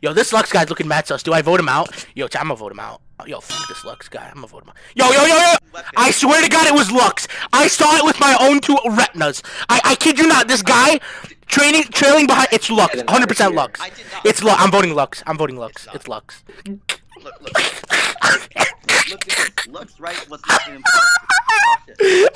Yo, this Lux guy's looking mad sus. Do I vote him out? Yo, I'm gonna vote him out. Yo, fuck this Lux guy. I'm gonna vote him out. Yo, yo, yo, yo! I swear to God, it was Lux. I saw it with my own two retinas. I, I kid you not. This guy, training, trailing behind. It's Lux. 100 percent Lux. I did not. It's Lux. I'm voting Lux. I'm voting Lux. It's Lux. Look, look. Look, this looks right was not an imposter.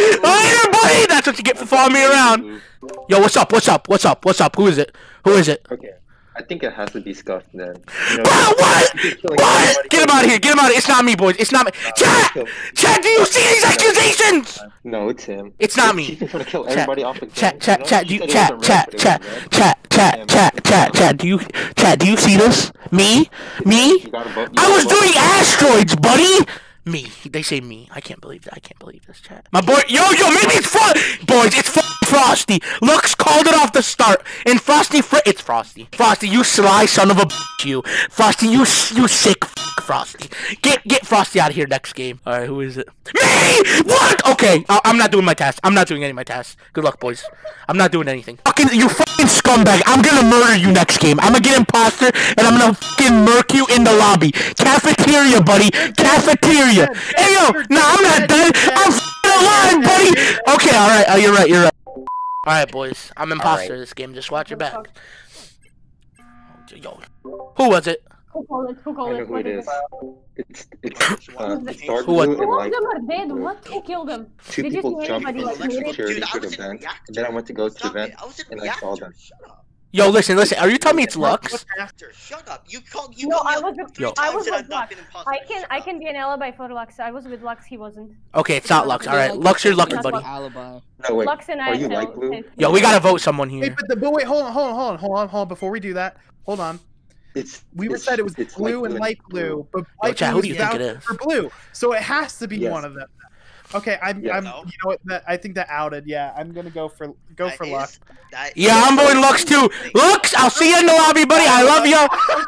Oh buddy! That's what you get for following me around. Yo, what's up? What's up? What's up? What's up? Who is it? Who is it? Okay. I think it has to be Scuff then. You know, what? What? Get him out of here! Get him out of here! It's not me, boys. It's not me. Chad, Chat! Do you see these accusations? No, it's him. It's not me. He's trying to kill Chat, everybody off the Chat, chat, chat, do you, said it chat, chat, red, but it chat, chat, chat, chat, chat, chat, do you, chat, do you see this? Me? Me? You gotta vote- you I was doing asteroids, buddy! Me. They say me. I can't believe that. I can't believe this chat. My boy, yo, yo, maybe it's Fro- Boys, it's f- Frosty. Lux called it off the start. And Frosty, fr- it's Frosty. Frosty, you sly son of a bitch, you. Frosty, you, you sick f- Frosty. Get, get Frosty out of here next game. Alright, who is it? Me! What? Okay, I- I'm not doing my task. I'm not doing any of my tasks. Good luck, boys. I'm not doing anything. Fucking, you fucking scumbag. I'm gonna murder you next game. I'm gonna get imposter, and I'm gonna fucking murk you in the lobby. Cafeteria, buddy. Cafeteria. Hey, yo. Nah, I'm not dead. I'm alive, buddy. Okay, alright. Oh, you're right. You're right. Alright, boys. I'm imposter Alright. this game. Just watch your back. Yo. Who was it? Who called it? Who called it? who What it is is. It's it's uh, Who it's dark Who was- blue and light them are dead. blue. What? Who killed them? Two Did you people see jumped anybody, from like, the security Dude, I to the was vent, and then I went to go to the Stop vent, it. I was in and I saw them. Shut up. Yo, listen, listen. Are you telling me it's Lux? Reactor. Shut up. You called. You No, called I was with- three Yo. I was with Lux. I can Shut I up. can be an alibi for Lux. I was with Lux. He wasn't. Okay, it's not Lux. Alright, Lux, you're lucky, buddy. Alibi. No wait, Lux and I. are you so- light blue? Yo, we gotta vote someone Hey, here. but the but wait, hold on, hold on, hold on, hold on, hold on. Before we do that, hold on. It's We were it's- said it was it's blue and light blue, but Yo, light blue who do is you think it vouched is? for blue, so it has to be Yes. one of them. Okay, I'm, Yes. I'm, No. you know what? That I think that outed. Yeah, I'm gonna go for go That for is- Lux. Yeah, is- I'm voting Lux too. Lux, I'll see you in the lobby, buddy. I love you.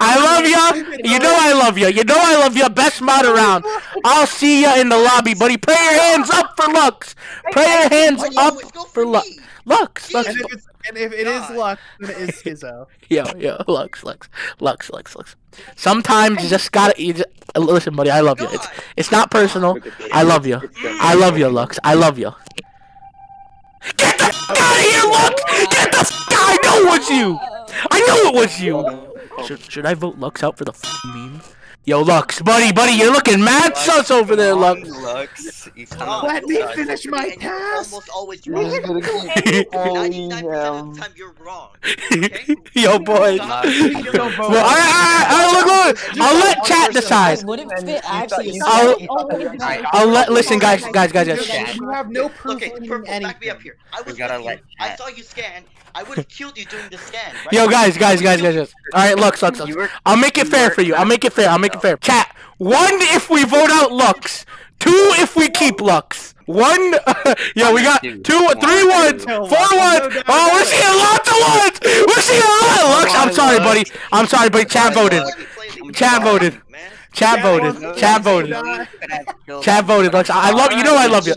I love you. You know I love you. You know I love you. Best mod around. I'll see you in the lobby, buddy. Put your hands up for Lux. Put your hands up for Lux. Lux, Lux. And if it's and if it is Lux, then it is Skizzo. Yo, yo, Lux, Lux, Lux, Lux, Lux. Sometimes you just gotta. You just, listen, buddy. I love you. It's it's not personal. Look at this. I love you. I love you, Lux. I love you. Get the f out of here, Lux! Get the f I know it was you! I knew it was you! Should, should I vote Lux out for the f meme? Yo, Lux, buddy, buddy, you're looking mad sus over there, Lux. Lux. You Come come on, on. Let me finish my And you're task. Almost always wrong. gonna 99% of the time you're wrong. Okay? Yo, boys. Stop. Please don't. Well, alright, alright, alright, look, look. I'll let chat decide. Wouldn't fit actually. I'll- I'll let, listen, guys, guys, guys, guys. you have no proof Okay, of purple, anything. back me up here. I was gotta let I saw you scan. I would have killed you during the scan. Yo, guys, guys, guys, guys, guys. Alright, Lux, Lux, Lux. I'll make it fair for you. I'll make it fair. I'll make it fair. Chat. One if we vote out Lux. Two if we keep Lux. One. yeah, we got two, three ones, four ones. Oh, we're seeing lots of ones. We're seeing a lot. Of Lux, I'm sorry, buddy. I'm sorry, buddy. Chat voted. Chat voted. Man. Chat voted. Chat voted. Chat voted. Lux, I I love you. Know I love you.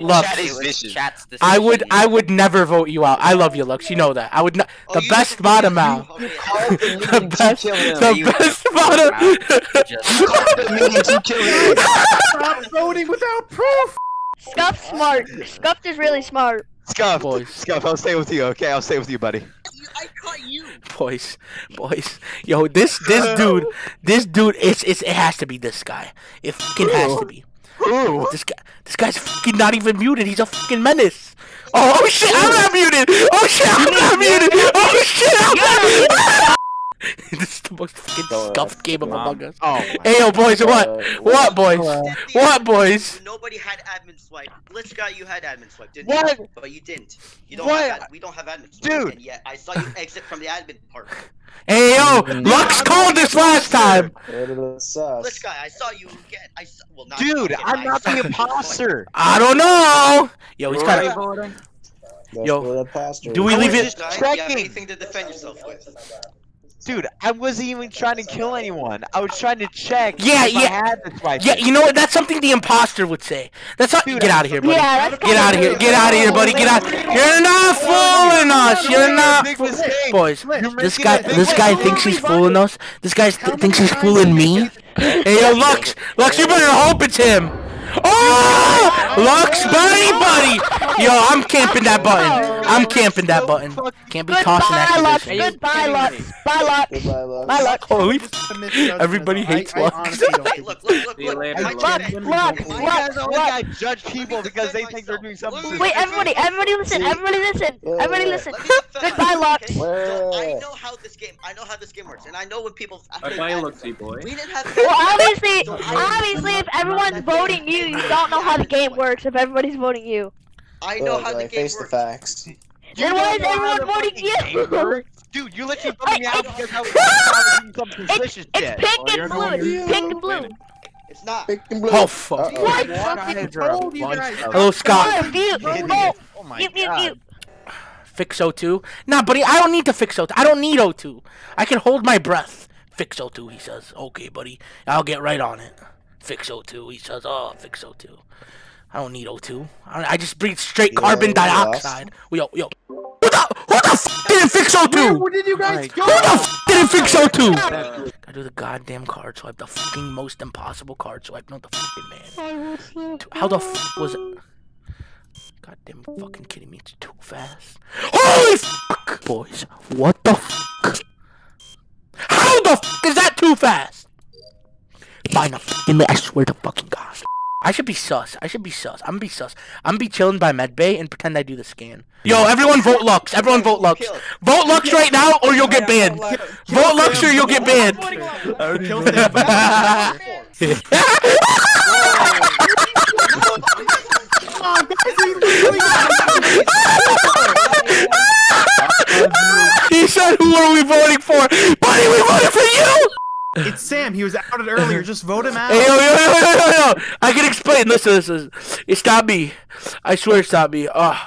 Lux. Chat is vicious. Chat's the I would. I would never vote you out. I love you, Lux. You know that. I would not. Oh, The you best just- bottom out. The best. The best bottom. Stop voting without proof. Scuff's smart. Scuff is really smart. Scuff, Boys. Scuff, I'll stay with you, okay? I'll stay with you, buddy. I caught you. boys, boys. Yo, this this dude, this dude, it's it's it has to be this guy. It fucking has to be. Ooh. This guy, this guy's fucking not even muted. He's a fucking menace. Oh, oh shit, I'm not muted. Oh shit, I'm not muted. Oh shit, I'm not muted. this is the most fucking Go, uh, scuffed game of Among Us. Oh, my Hey yo, boys, what? Uh, What, boys? Fifty What, boys? Nobody had admin swipe. Glitch guy, you had admin swipe, didn't What? you? But you didn't. You don't What? have ad- We don't have admin swipe. Dude. And yet, I saw you exit from the admin part. Hey yo, Lux called this last time. Glitch guy, I saw you get. I saw, well, not Dude, again, I'm not saw the you get swipe. imposter. I don't know. Yo, he's kind of. voting? Yo, do we I leave was it? just Glitch guy, do you have anything to defend yourself with? Dude, I wasn't even trying to kill anyone. I was trying to check. Yeah, if I yeah. had this right Yeah, you know what? That's something the imposter would say. That's not. Dude, Get out of here, buddy. Yeah, that's Get out of here. Get out of here, buddy. Get out. You're not fooling us. You're not. Big fool- mistake. Boys, this guy, this guy thinks he's fooling us. This guy th- thinks he's fooling me. Hey, yo, Lux, Lux, you better hope it's him. Oh, Lux, buddy, oh! buddy. Yo, I'm camping that button. Oh! I'm camping that button. Can't be tossing Goodbye, Lux. Goodbye, Lux. Bye, Lux. Goodbye, love. Bye, Lux. Holy. I Everybody hates I, I Lux. honestly don't Hey, think look, look, look, look. Lux. Lux, Lux, guys always Lux. judge people because they think they're doing something. Wait, Wait, everybody, everybody listen, everybody listen, everybody listen. Let me defend Goodbye, Lux. I know how this game. I know how this game works, and I know when people. Bye bye, Luxy boy. We didn't have. Well, obviously, obviously, if everyone's voting you, you don't know how the game works. If everybody's voting you, I know Look, how the like, game face the facts. then why is everyone voting you? Dude, you literally voted me out because I was doing some suspicious oh, It's shit. pink Oh, and blue. to- Pink and blue. It's not. Pink and blue. Oh fuck. Uh-oh. What? I told you guys. Hello, Scott. Oh, mute. Oh, Oh my mute, mute, mute. Fix O2? Nah, buddy, I don't need to fix O2. I don't need O2. I can hold my breath. Fix O2, he says. Okay, buddy. I'll get right on it. Fix O2, he says. Oh, fix O2. I don't need O2. I, I just breathe straight Yeah, carbon dioxide. Yo, yo. Who the, who the f didn't fix O2? Where did you guys Who the f didn't fix O2? I do the goddamn card swipe, the fucking most impossible card swipe, not the fucking man. How the f was it? Goddamn fucking kidding me, it's too fast. Holy fuck! Boys, what the fuck? How the fuck is that too fast? Fine, a fucking I swear to fucking God. I should be sus. I should be sus. I'm gonna be sus. I'm gonna be chilling by medbay and pretend I do the scan. Yo, everyone vote Lux. Everyone vote Lux. Vote Lux right now or you'll get banned. Vote Lux or you'll get banned. Kill Sam. Come on, guys, he literally he said, "Who are we voting for?" Buddy, we voted for you. It's Sam. He was outed earlier. Just vote him out. Hey, yo, yo, yo, yo, yo, yo! I can explain. Listen, listen. It's not me. I swear it's not me. Oh,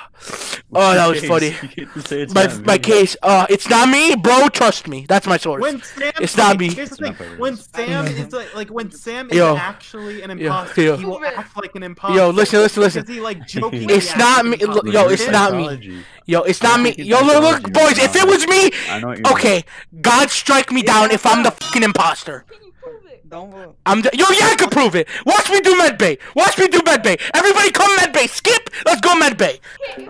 oh, that was funny. My my case. Uh, it's not me, bro. Trust me. That's my source. When Sam, It's not me. Here's the thing. When Sam is like, like when Sam is Yo. actually an Yo, imposter, yo. he will act like an imposter. Yo, listen, listen, listen. Because he like jokingly It's acts not like me. an Look, imposter. yo, it's not me. Yo, it's not me. Yo, look, look, boys. If it was me, I know what you're okay. God strike me down if I'm the fucking imposter. Don't vote. I'm the, yo, yeah, I can prove it. Watch me do medbay. Watch me do medbay. Everybody come medbay. Skip. Let's go medbay.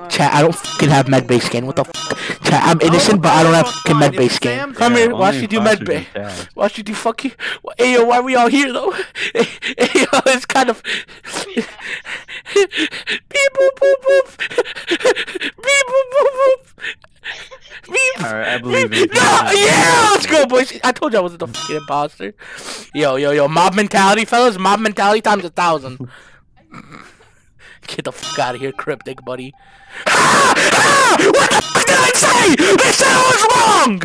Chat, I don't fucking have medbay skin. What the fuck? Chat, I'm innocent, but I don't have fucking Fine, medbay skin. Come here. Watch only you do imposters medbay. get tagged. Watch you do fucking. Hey yo, why we all here though? Hey, yo, it's kind of. Beep boop boop boop. Beep boop boop boop. Alright, I believe it. No, yeah, let's go, boys. I told you I wasn't the fucking imposter. Yo, yo, yo, mob mentality, fellas. Mob mentality times a thousand. Get the fuck out of here, cryptic buddy. Ah! Ah! What the fuck did I say? They said I was wrong!